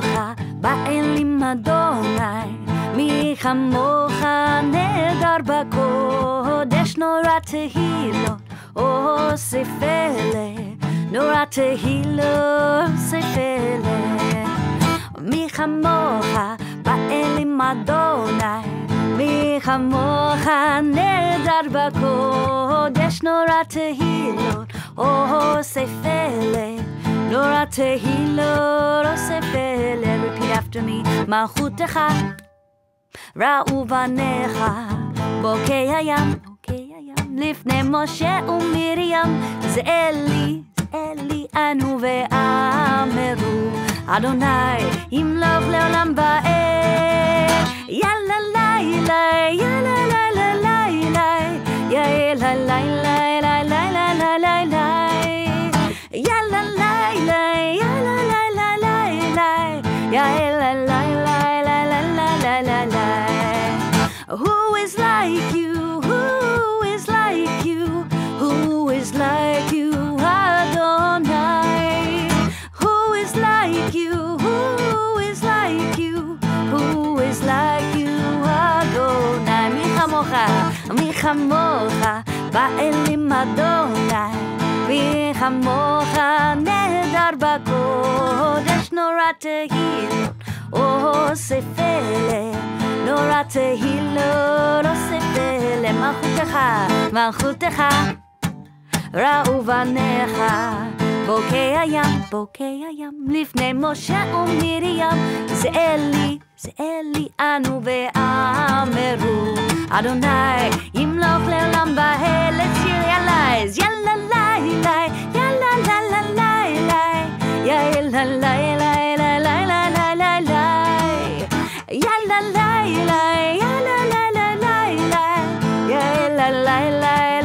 כמוך, באלים אדוני, מי כמוך נדר בקודש, נורא תהילות, אוסף אלה, נורא תהילות, אוסף אלה. מי כמוך, באלים אדוני, מי כמוך נדר בקודש, נורא תהילות, אוסף אלה. נורא תהילות אוסף after me. מלכותך ראו בניך. בוקי הים בוקי הים. לפני משה ומרים. זה אלי אלי אנו ואמרו אדוני ימלוך לעולם באל. יאללה לילה יאללה לילה לילה יאללה לילה לילה לילה is like you? Who is like you? Who is like you, Adonai? Who is like you? Who is like you? Who is like you, Adonai? Mi chamocha, mi chamocha, ba'elim Adonai. Mi chamocha, nehedar ba'kodesh nora tehillah. מלכותך ראו בניך בוקי הים בוקי הים לפני משה ומרים. זה אלי זה אלי אנו ואמרו אדוני ימלוך לעולם בהלת שיר ילייז יאללה לילה יאללה לילה לילה יאללה לילה לילה לילה לילה יאללה לילה יאללה Yeah, la la la.